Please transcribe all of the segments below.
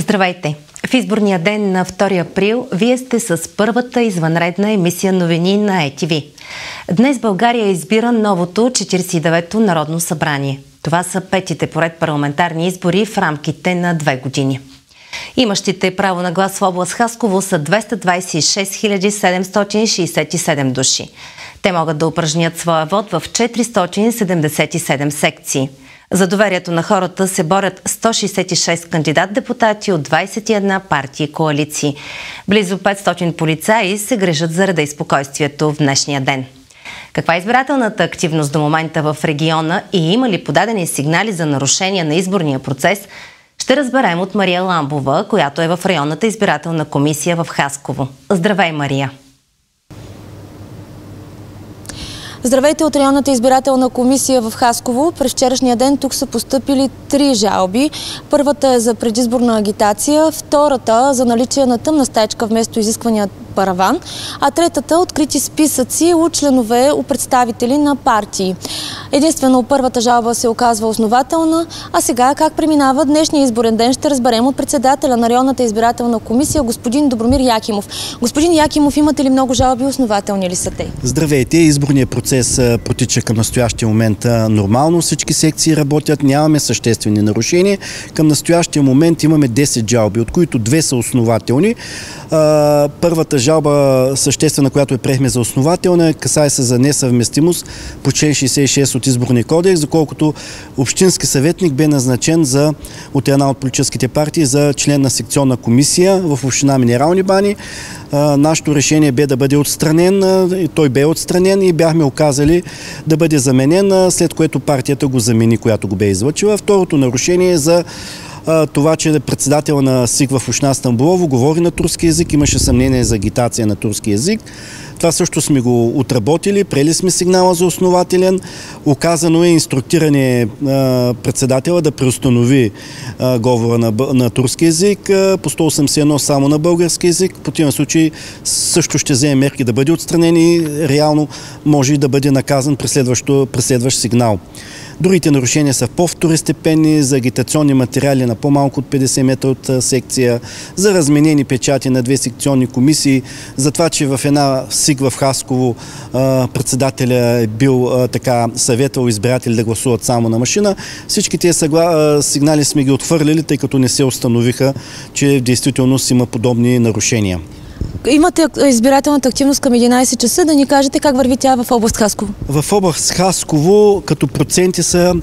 Здравейте! В изборния ден на 2 април вие сте с първата извънредна емисия новини на ETV. Днес България избира новото 49-то Народно събрание. Това са петите поред парламентарни избори в рамките на две години. Имащите право на глас в област Хасково са 226 767 души. Те могат да упражнят своя вод в 477 секции. За доверието на хората се борят 166 кандидат-депутати от 21 партии и коалиции. Близо 500 полицаи се грежат за реда и спокойствието в днешния ден. Каква е избирателната активност до момента в региона и има ли подадени сигнали за нарушения на изборния процес, ще разберем от Мария Ламбова, която е в районната избирателна комисия в Хасково. Здравей, Мария! Здравейте от районната избирателна комисия в Хасково. През вчерашния ден тук са поступили три жалби. Първата е за предизборна агитация, втората за наличие на тъмна стайчка вместо изисквания параван, а третата открити списъци от членове, у представители на партии. Единствено първата жалба се оказва основателна, а сега как преминава днешния изборен ден ще разберем от председателя на районната избирателна комисия господин Добромир Якимов. Господин Якимов, имате ли много жалби, основателни ли са те? Здравейте, изборният процес протича към настоящия момент нормално, всички секции работят, нямаме съществени нарушения. Към настоящия момент имаме 10 жалби, от които две са основателни. Първата жалба съществена, която е приехме за основателна, касае се за несъвместимост по член 66 от изборния кодекс, доколкото общински съветник бе назначен за, от една от политическите партии за член на секционна комисия в община Минерални бани. Нашето решение бе да бъде отстранен, той бе отстранен и бяхме оказали да бъде заменен, след което партията го замени, която го бе излъчила. Второто нарушение е за това, че председател на СИК в Ушна Стамбулово говори на турски язик, имаше съмнение за агитация на турски язик. Това също сме го отработили, прели сме сигнала за основателен. Оказано е инструктиране председателя да преустанови говора на, на турски язик по 181 само на български язик. По този случай също ще вземе мерки да бъде отстранен и реално може и да бъде наказан при следващ сигнал. Другите нарушения са по-второстепенни за агитационни материали на по-малко от 50 метра от секция, за разменени печати на две секционни комисии, за това, че в една СИГ в Хасково председателя е бил така съветвал избиратели да гласуват само на машина. Всички тези сигнали сме ги отвърлили, тъй като не се установиха, че в действителност има подобни нарушения. Имате избирателната активност към 11 часа. Да ни кажете как върви тя в област Хасково? В област Хасково като проценти са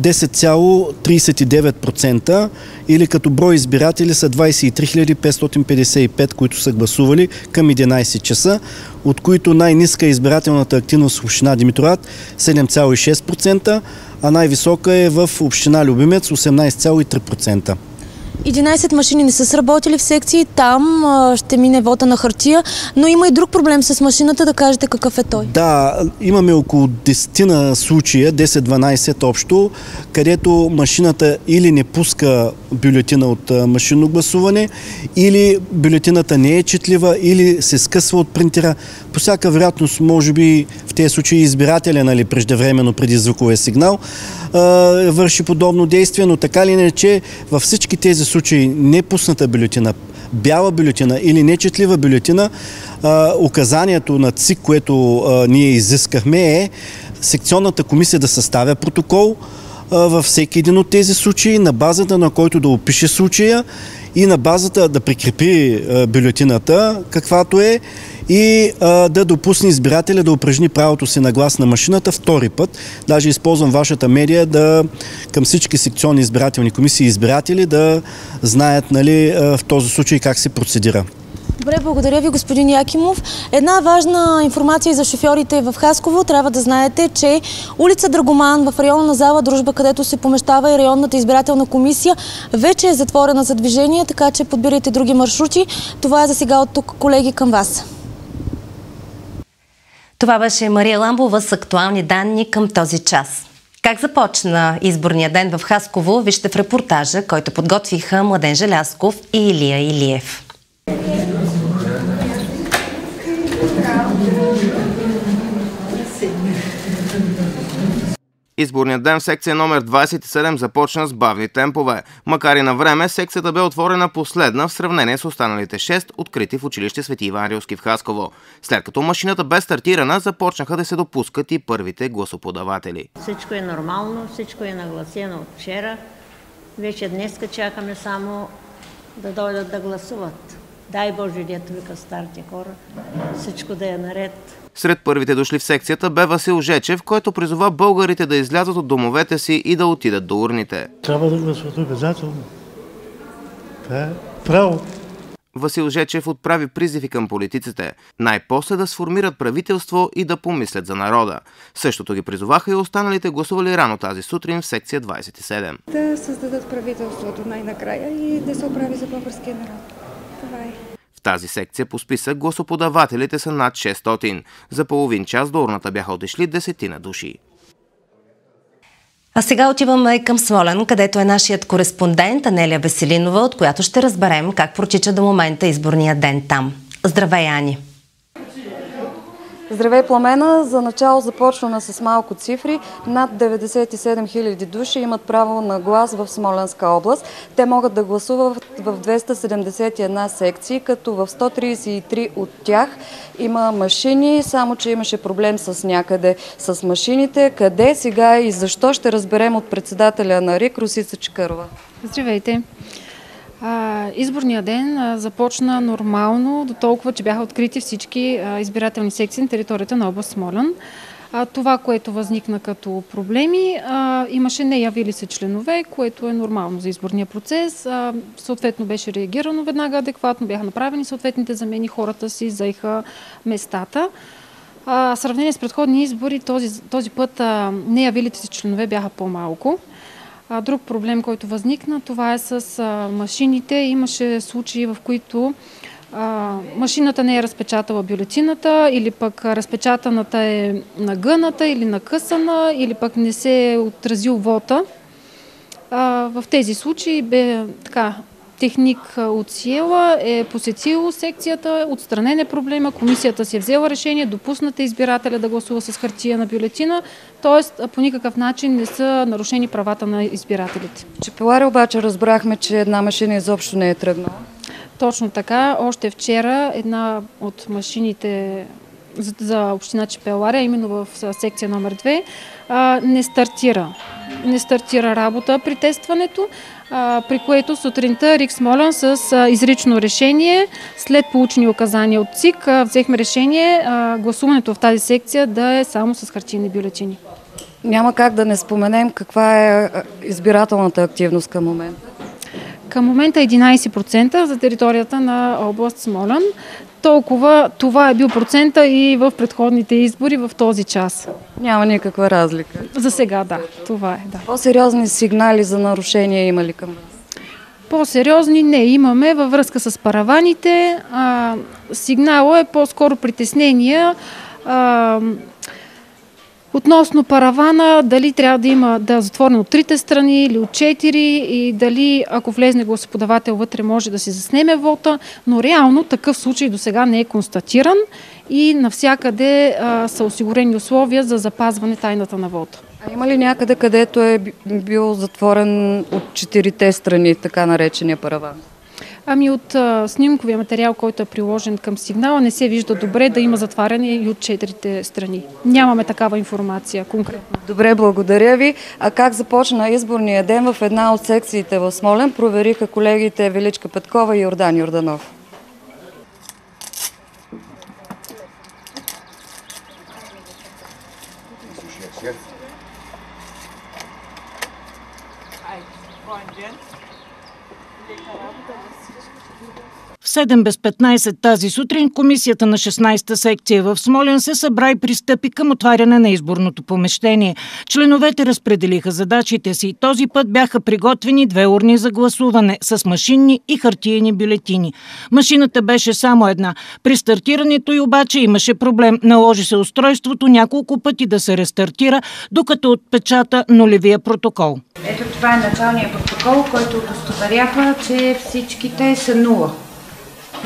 10,39% или като брой избиратели са 23 555, които са гласували към 11 часа, от които най-ниска е избирателната активност в община Димитрат 7,6%, а най-висока е в община Любимец 18,3%. 11 машини не са сработили в секции, там ще мине вота на хартия, но има и друг проблем с машината, да кажете какъв е той. Да, имаме около 10 на случая, 10-12 общо, където машината или не пуска бюлетина от машинно гласуване, или бюлетината не е четлива, или се скъсва от принтера. По всяка вероятност, може би в тези случаи избирателя, нали, преждевременно преди звуковия сигнал, върши подобно действие, но така ли иначе във всички тези случаи непусната бюлетина, бяла бюлетина или нечетлива бюлетина, указанието на ЦИК, което ние изискахме е секционната комисия да съставя протокол във всеки един от тези случаи, на базата на който да опише случая и на базата да прикрепи бюлетината, каквато е, и а, да допусне избирателя да упражни правото си на глас на машината втори път. Даже използвам вашата медия да към всички секционни избирателни комисии и избиратели да знаят нали, в този случай как се процедира. Добре, благодаря ви, господин Якимов. Една важна информация за шофьорите в Хасково. Трябва да знаете, че улица Драгоман в района на зала Дружба, където се помещава и районната избирателна комисия, вече е затворена за движение, така че подбирайте други маршрути. Това е за сега от тук, колеги, към вас. Това беше Мария Ламбова с актуални данни към този час. Как започна изборния ден в Хасково, вижте в репортажа, който подготвиха Младен Желясков и Илия Илиев. Изборният ден в секция номер 27 започна с бавни темпове. Макар и на време, секцията бе отворена последна в сравнение с останалите 6, открити в училище Свети Иван Рилски в Хасково. След като машината бе стартирана, започнаха да се допускат и първите гласоподаватели. Всичко е нормално, всичко е нагласено от вчера. Вече днес чакаме само да дойдат да гласуват. Дай Боже, дето вика старите хора, всичко да е наред. Сред първите дошли в секцията бе Васил Жечев, който призова българите да излязат от домовете си и да отидат до урните. Трябва да гласуват обязателно. Това е право. Васил Жечев отправи призиви към политиците. Най-после да сформират правителство и да помислят за народа. Същото ги призоваха и останалите гласували рано тази сутрин в секция 27. Да създадат правителството най-накрая и да се оправи за българския народ. Това е. В тази секция по списък гласоподавателите са над 600. За половин час до урната бяха отишли десетина души. А сега отиваме към Смолен, където е нашият кореспондент Анелия Веселинова, от която ще разберем как протича до момента изборния ден там. Здравей, Ани! Здравей, Пламена! За начало започваме с малко цифри. Над 97 000 души имат право на глас в Смоленска област. Те могат да гласуват в 271 секции, като в 133 от тях има машини, само че имаше проблем с някъде с машините. Къде сега и защо ще разберем от председателя на РИК Русица Чекарова. Здравейте! А, изборния ден започна нормално, до толкова, че бяха открити всички избирателни секции на територията на област Смолян. Това, което възникна като проблеми, имаше неявили се членове, което е нормално за изборния процес. Съответно беше реагирано веднага адекватно, бяха направени съответните замени, хората си заеха местата. А, в сравнение с предходни избори, този, този път неявилите се членове бяха по-малко. Друг проблем, който възникна, това е с машините. Имаше случаи, в които машината не е разпечатала бюлетината или пък разпечатаната е нагъната или накъсана или пък не се е отразил вота. В тези случаи бе така техник от Сиела е посетил секцията, отстранен е проблема, комисията си е взела решение, допусната избирателя да гласува с хартия на бюлетина, т.е. по никакъв начин не са нарушени правата на избирателите. Чепелари обаче разбрахме, че една машина изобщо не е тръгнала. Точно така. Още вчера една от машините за, за община Чепелария, именно в секция номер 2, не стартира. Не стартира работа при тестването при което сутринта Рик Смолен с изрично решение, след получени указания от ЦИК, взехме решение гласуването в тази секция да е само с хартийни бюлетини. Няма как да не споменем каква е избирателната активност към момента. Към момента 11% за територията на област Смолен толкова това е бил процента и в предходните избори в този час. Няма никаква разлика. За сега да, това е. Да. По-сериозни сигнали за нарушения има ли към вас? По-сериозни не имаме във връзка с параваните. А, сигнала е по-скоро притеснения. А, Относно паравана, дали трябва да има да е затворен от трите страни или от четири и дали ако влезне гласоподавател вътре може да си заснеме вота, но реално такъв случай до сега не е констатиран и навсякъде а, са осигурени условия за запазване тайната на вода. А има ли някъде, където е бил затворен от четирите страни, така наречения параван? Ами от а, снимковия материал, който е приложен към сигнала, не се вижда добре да има затваряне и от четирите страни. Нямаме такава информация конкретно. Добре, благодаря ви. А как започна изборния ден в една от секциите в Смолен, провериха колегите Величка Петкова и Йордан Йорданов. В 7 без 15 тази сутрин комисията на 16-та секция в Смолен се събра и пристъпи към отваряне на изборното помещение. Членовете разпределиха задачите си. Този път бяха приготвени две урни за гласуване с машинни и хартиени бюлетини. Машината беше само една. При стартирането й обаче имаше проблем. Наложи се устройството няколко пъти да се рестартира, докато отпечата нулевия протокол. Ето това е началният протокол, който удостоверява, че всичките са нула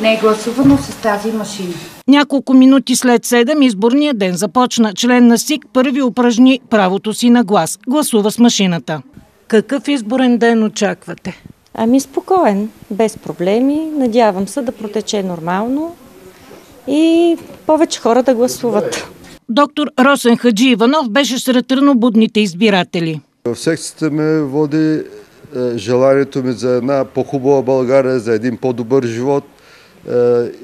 не е гласувано с тази машина. Няколко минути след 7 изборния ден започна. Член на СИК първи упражни правото си на глас. Гласува с машината. Какъв изборен ден очаквате? Ами спокоен, без проблеми. Надявам се да протече нормално и повече хора да гласуват. Доктор Росен Хаджи Иванов беше сред рънобудните избиратели. В секцията ме води е, желанието ми за една по-хубава България, за един по-добър живот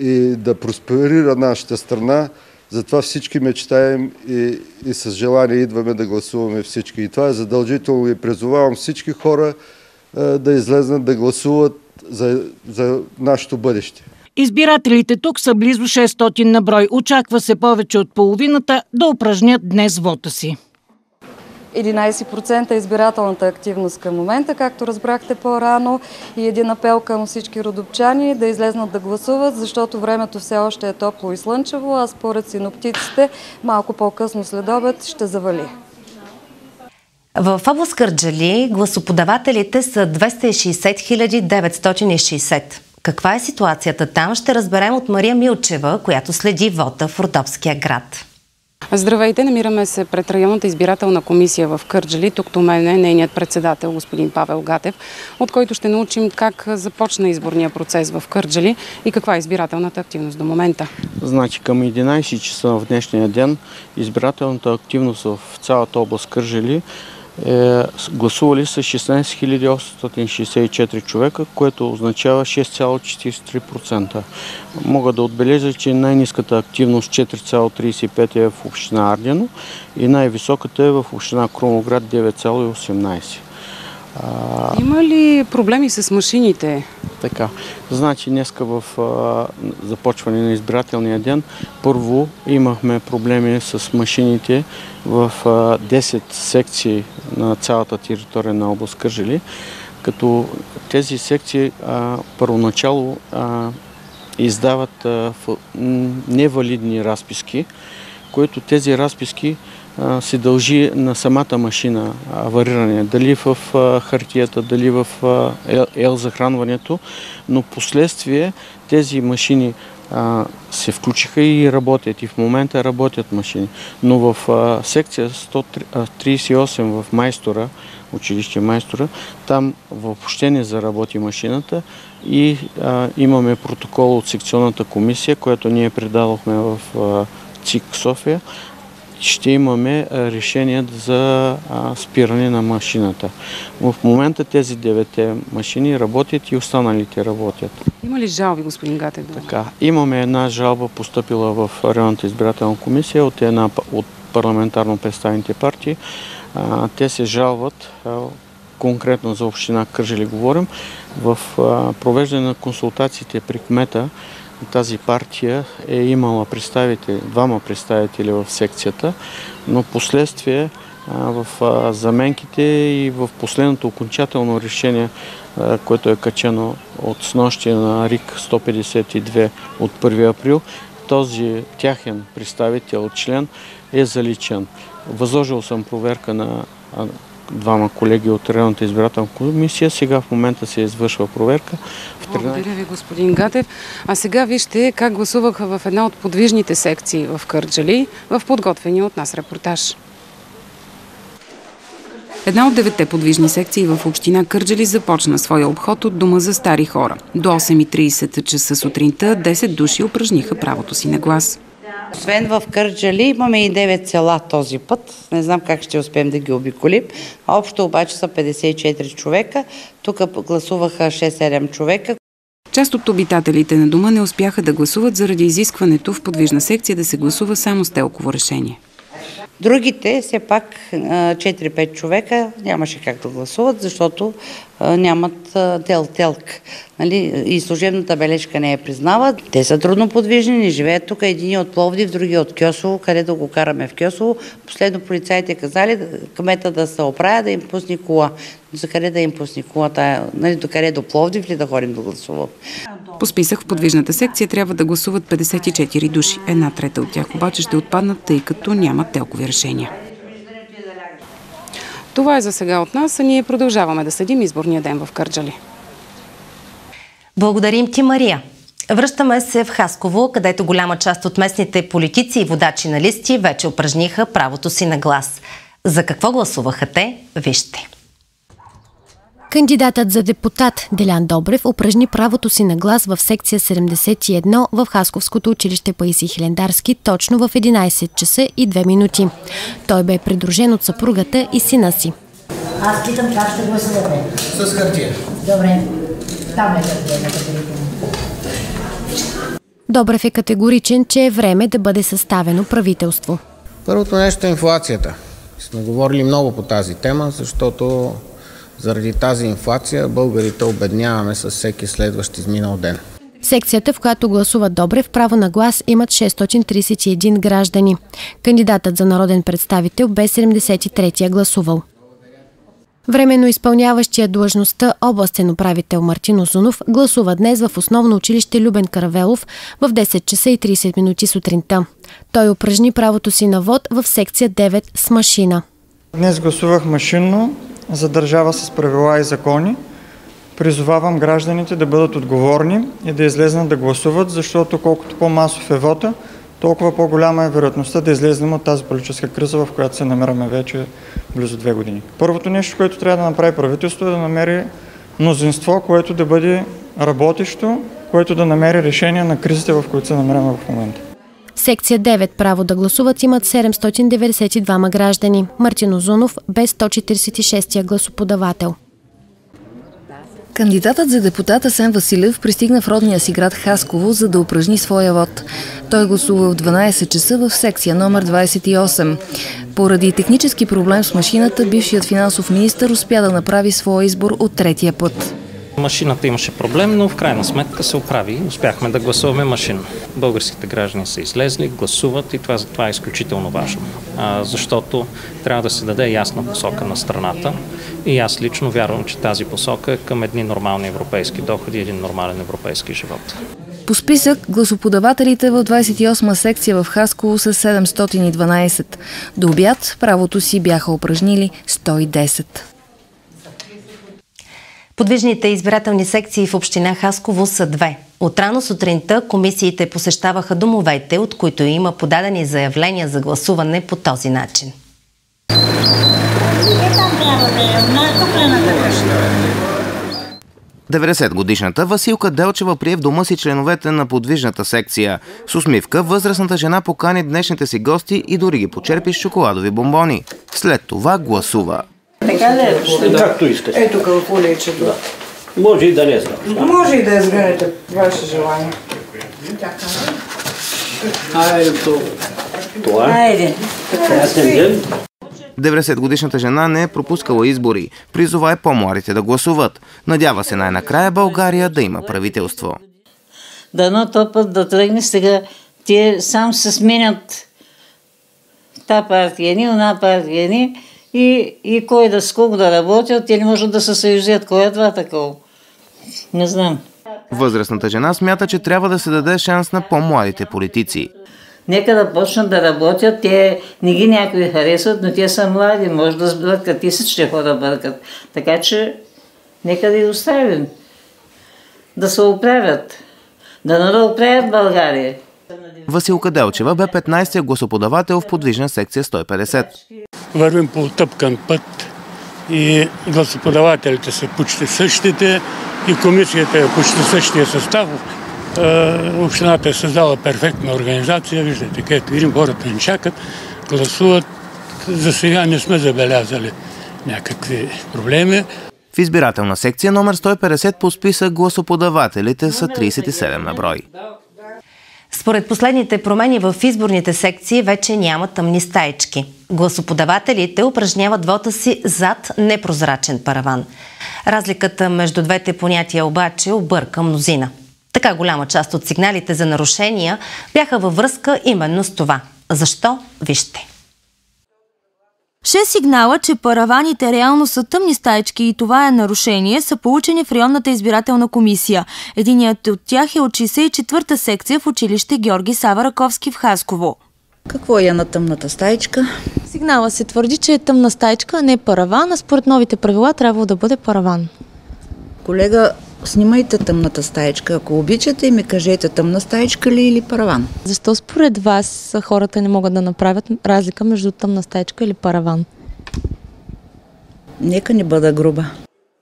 и да просперира нашата страна. Затова всички мечтаем и, и с желание идваме да гласуваме всички. И това е задължително и призовавам всички хора да излезнат да гласуват за, за нашето бъдеще. Избирателите тук са близо 600 на брой. Очаква се повече от половината да упражнят днес вота си. 11% избирателната активност към момента, както разбрахте по-рано и един апел към всички родопчани да излезнат да гласуват, защото времето все още е топло и слънчево, а според синоптиците малко по-късно след обед ще завали. В област Кърджали гласоподавателите са 260 960. Каква е ситуацията там, ще разберем от Мария Милчева, която следи вота в Родопския град. Здравейте, намираме се пред районната избирателна комисия в Кърджали. Тук до мен е нейният председател, господин Павел Гатев, от който ще научим как започна изборния процес в Кърджали и каква е избирателната активност до момента. Значи към 11 часа в днешния ден избирателната активност в цялата област Кърджали е, гласували са 16 864 човека, което означава 6,43%. Мога да отбележа, че най-низката активност 4,35 е в община Ардено и най-високата е в община Кромоград 9,18. Има ли проблеми с машините? Така. Значи днеска в а, започване на избирателния ден първо имахме проблеми с машините в а, 10 секции на цялата територия на област Кържели, като тези секции а, първоначало а, издават а, невалидни разписки, които тези разписки се дължи на самата машина авариране, дали в хартията, дали в ел захранването, но последствие тези машини се включиха и работят. И в момента работят машини. Но в секция 138 в майстора, училище майстора, там въобще не заработи машината и имаме протокол от секционната комисия, която ние предадохме в ЦИК София ще имаме решение за спиране на машината. В момента тези девете машини работят и останалите работят. Има ли жалби, господин Гатев? Така, имаме една жалба поступила в районната избирателна комисия от една от парламентарно представените партии. Те се жалват конкретно за община Кържели говорим, в провеждане на консултациите при кмета тази партия е имала представители, двама представители в секцията, но последствие в заменките и в последното окончателно решение, което е качено от снощи на РИК 152 от 1 април, този тяхен представител, член е заличен. Възложил съм проверка на двама колеги от районната избирателна комисия. Сега в момента се извършва проверка. Благодаря ви, господин Гатев. А сега вижте как гласуваха в една от подвижните секции в Кърджали в подготвения от нас репортаж. Една от девете подвижни секции в община Кърджали започна своя обход от Дома за стари хора. До 8.30 часа сутринта 10 души упражниха правото си на глас. Освен в Кърджали, имаме и 9 села този път. Не знам как ще успеем да ги обиколим. Общо обаче са 54 човека. Тук гласуваха 6-7 човека. Част от обитателите на дома не успяха да гласуват заради изискването в подвижна секция да се гласува само с телково решение. Другите, все пак 4-5 човека нямаше как да гласуват, защото нямат тел-телк. Нали? И служебната бележка не я признават. Те са трудно подвижни, не живеят тук. Един от Пловдив, другия от Кьосово, къде да го караме в Кьосово. Последно полицайите казали кмета да се оправя, да им пусне кола. За къде да им пусне колата? Нали, до къде до Пловдив ли да ходим да гласувам? По списък в подвижната секция трябва да гласуват 54 души. Една трета от тях обаче ще отпаднат, тъй като нямат телкови решения. Това е за сега от нас, а ние продължаваме да следим изборния ден в Кърджали. Благодарим ти, Мария. Връщаме се в Хасково, където голяма част от местните политици и водачи на листи вече упражниха правото си на глас. За какво гласуваха те? Вижте. Кандидатът за депутат Делян Добрев упражни правото си на глас в секция 71 в Хасковското училище Паиси Хилендарски точно в 11 часа и 2 минути. Той бе придружен от съпругата и сина си. Аз питам как ще гласувате. С хартия. Добре. Там е хартията, Добрев е категоричен, че е време да бъде съставено правителство. Първото нещо е инфлацията. Сме говорили много по тази тема, защото заради тази инфлация българите обедняваме с всеки следващ изминал ден. Секцията, в която гласува Добрев, право на глас имат 631 граждани. Кандидатът за народен представител бе 73-я гласувал. Временно изпълняващия длъжността областен управител Мартин Озунов гласува днес в основно училище Любен Каравелов в 10 часа и 30 минути сутринта. Той упражни правото си на вод в секция 9 с машина. Днес гласувах машинно за държава с правила и закони. Призовавам гражданите да бъдат отговорни и да излезнат да гласуват, защото колкото по-масов е вота, толкова по-голяма е вероятността да излезнем от тази политическа криза, в която се намираме вече близо две години. Първото нещо, което трябва да направи правителство е да намери мнозинство, което да бъде работещо, което да намери решение на кризите, в които се намираме в момента. Секция 9 право да гласуват имат 792 граждани. Мартин Озунов без 146 гласоподавател. Кандидатът за депутата Сен Василев пристигна в родния си град Хасково, за да упражни своя вод. Той гласува в 12 часа в секция номер 28. Поради технически проблем с машината, бившият финансов министр успя да направи своя избор от третия път. Машината имаше проблем, но в крайна сметка се оправи. Успяхме да гласуваме машина. Българските граждани са излезли, гласуват и това, това е изключително важно. А, защото трябва да се даде ясна посока на страната. И аз лично вярвам, че тази посока е към едни нормални европейски доходи и един нормален европейски живот. По списък гласоподавателите в 28-ма секция в Хасково са 712. До обяд правото си бяха упражнили 110. Подвижните избирателни секции в община Хасково са две. От рано сутринта комисиите посещаваха домовете, от които има подадени заявления за гласуване по този начин. 90-годишната Василка Делчева прие в дома си членовете на подвижната секция. С усмивка възрастната жена покани днешните си гости и дори ги почерпи с шоколадови бомбони. След това гласува. Така ли е? Както искате. Ето калкулечето. Да. Може и да не знам. Може и да изградете ваше желание. Айде, това. Айде. Ясен ден. 90-годишната жена не е пропускала избори. Призова е по-младите да гласуват. Надява се най-накрая България да има правителство. Дано то път да тръгне сега. Те сам се сменят та партия ни, она партия ни и, и кой да сколко да работят, не може да се съюзят. Кой е това такова? Не знам. Възрастната жена смята, че трябва да се даде шанс на по-младите политици. Нека да почнат да работят. Те не ги някои харесват, но те са млади. Може да сбъркат и всички хора бъркат. Така че нека да ги оставим. Да се оправят. Да не да оправят България. Василка Делчева бе 15-я гласоподавател в подвижна секция 150. Вървим по тъпкан път и гласоподавателите са почти същите и комисията е почти същия състав. Общината е създала перфектна организация, виждате, където видим, хората ни чакат, гласуват. За сега не сме забелязали някакви проблеми. В избирателна секция номер 150 по списък гласоподавателите са 37 на брой. Според последните промени в изборните секции вече няма тъмни стаечки. Гласоподавателите упражняват вота си зад непрозрачен параван. Разликата между двете понятия обаче обърка мнозина. Така голяма част от сигналите за нарушения бяха във връзка именно с това. Защо? Вижте. Шест сигнала, че параваните реално са тъмни стаечки и това е нарушение, са получени в районната избирателна комисия. Единият от тях е от 64-та секция в училище Георги Сава Раковски в Хасково. Какво е на тъмната стаечка? Сигнала се твърди, че е тъмна стаечка, а не параван, а според новите правила трябва да бъде параван. Колега, Снимайте тъмната стаечка, ако обичате и ми кажете тъмна стаечка ли или параван. Защо според вас хората не могат да направят разлика между тъмна стаечка или параван? Нека не бъда груба.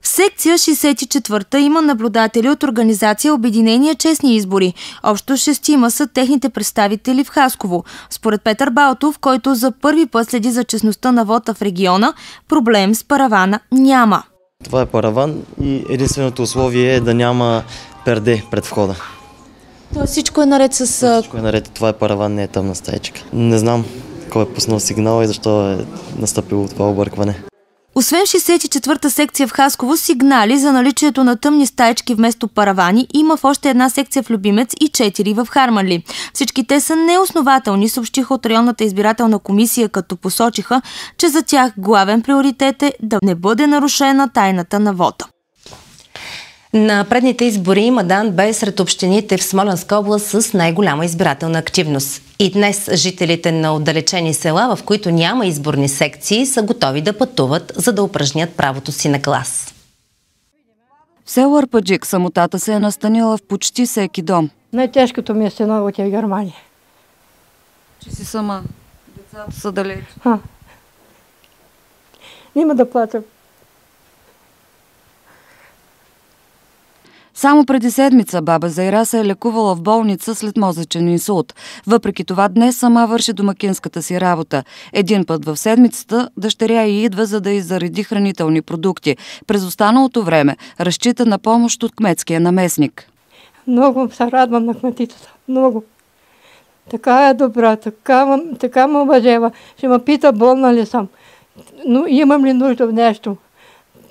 В секция 64-та има наблюдатели от организация Обединения честни избори. Общо шестима са техните представители в Хасково. Според Петър Балтов, който за първи път следи за честността на вота в региона, проблем с паравана няма. Това е параван и единственото условие е да няма перде пред входа. То всичко е наред с... Всичко е наред. Това е параван, не е тъмна стаечка. Не знам кой е пуснал сигнала и защо е настъпило това объркване. Освен 64-та секция в Хасково, сигнали за наличието на тъмни стаечки вместо паравани има в още една секция в Любимец и 4 в Харманли. Всички те са неоснователни, съобщиха от районната избирателна комисия, като посочиха, че за тях главен приоритет е да не бъде нарушена тайната на вода. На предните избори Мадан бе сред общините в Смоленска област с най-голяма избирателна активност. И днес жителите на отдалечени села, в които няма изборни секции, са готови да пътуват, за да упражнят правото си на глас. В село Арпаджик самотата се е настанила в почти всеки дом. Най-тежкото ми е синовете в Германия. Че си сама. Децата са далеч. Няма да плача. Само преди седмица баба Зайра се е лекувала в болница след мозъчен инсулт. Въпреки това днес сама върши домакинската си работа. Един път в седмицата дъщеря й идва за да й хранителни продукти. През останалото време разчита на помощ от кметския наместник. Много се радвам на кметицата. Много. Така е добра, така, така ме уважава. Ще ме пита болна ли съм. Но имам ли нужда в нещо?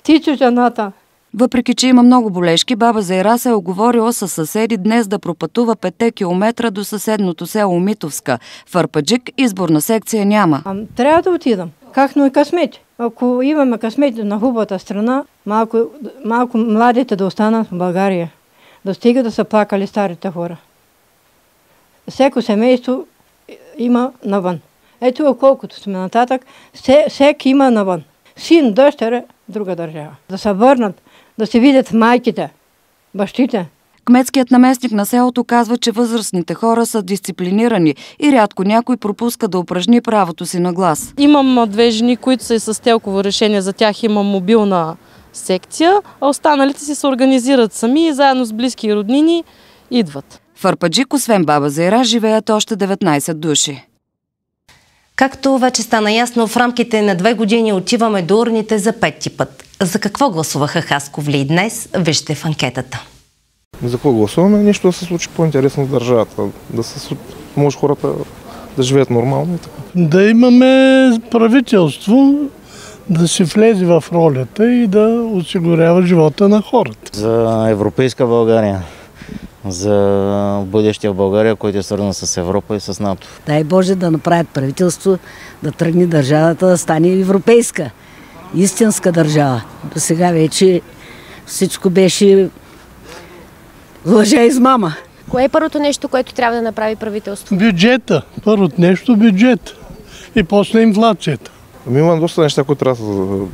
Тича жената. Въпреки, че има много болешки, баба Зайра се е оговорила с съседи днес да пропътува 5 км до съседното село Митовска. В Арпаджик изборна секция няма. Трябва да отидам. Как но и късмет. Ако имаме късмет на хубавата страна, малко, малко младите да останат в България. Да стига да са плакали старите хора. Всеко семейство има навън. Ето колкото сме нататък, всеки има навън. Син, дъщеря, друга държава. Да се върнат да се видят майките, бащите. Кметският наместник на селото казва, че възрастните хора са дисциплинирани и рядко някой пропуска да упражни правото си на глас. Имам две жени, които са и с телково решение. За тях имам мобилна секция, а останалите си се организират сами и заедно с близки и роднини идват. В Арпаджик, освен баба Зайра, живеят още 19 души. Както вече стана ясно, в рамките на две години отиваме до урните за пети път. За какво гласуваха хасковли днес? Вижте в анкетата. За какво гласуваме? Нещо да се случи по-интересно в държавата. Да се може хората да живеят нормално и така. Да имаме правителство, да се влезе в ролята и да осигурява живота на хората. За европейска България за бъдещия България, който е свързан с Европа и с НАТО. Дай Боже да направят правителство, да тръгне държавата да стане европейска, истинска държава. До сега вече всичко беше лъжа и измама. Кое е първото нещо, което трябва да направи правителство? Бюджета. Първото нещо бюджет. И после инфлацията. Ами има доста неща, които трябва да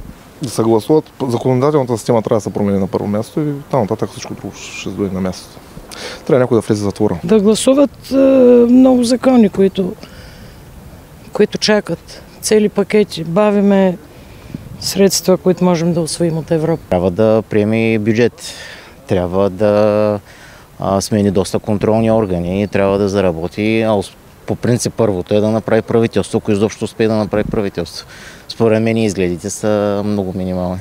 да се гласуват. Законодателната система трябва да се промени на първо място и там нататък всичко друго ще дойде на мястото. Трябва някой да влезе в затвора. Да гласуват е, много закони, които, които чакат. Цели пакети. Бавиме средства, които можем да освоим от Европа. Трябва да приеме бюджет. Трябва да смени доста контролни органи. Трябва да заработи. А по принцип първото е да направи правителство, ако изобщо успее да направи правителство. Според мен изгледите са много минимални.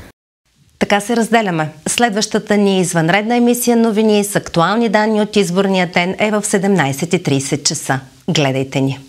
Така се разделяме. Следващата ни извънредна емисия новини с актуални данни от изборния ден е в 17.30 часа. Гледайте ни!